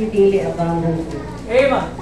exceedingly abundantly. Amen.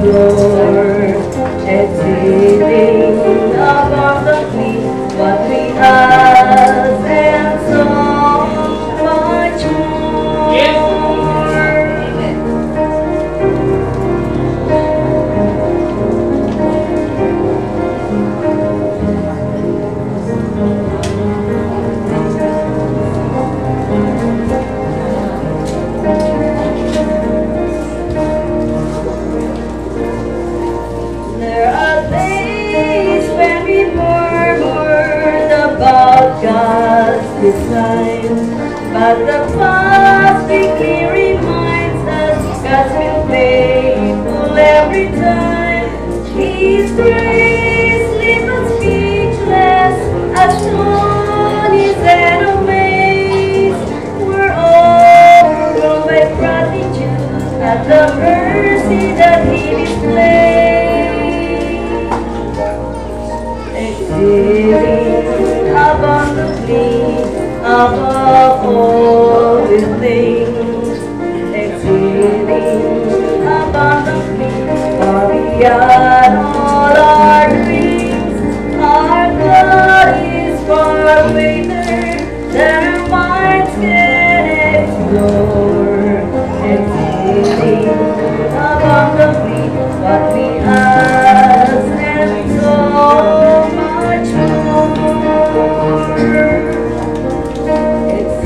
glory. past is blind, but the past sticky reminds us God's been faithful every time. He's great. above all things, exceeding far beyond all our dreams. Our God is far greater than